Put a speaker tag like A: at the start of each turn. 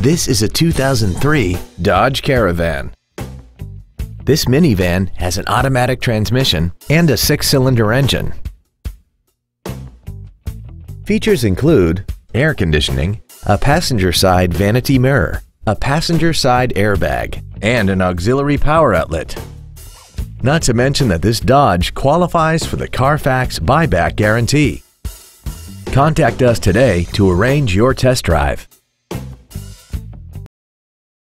A: This is a 2003 Dodge Caravan. This minivan has an automatic transmission and a six-cylinder engine. Features include air conditioning, a passenger side vanity mirror, a passenger side airbag, and an auxiliary power outlet. Not to mention that this Dodge qualifies for the Carfax buyback guarantee. Contact us today to arrange your test drive.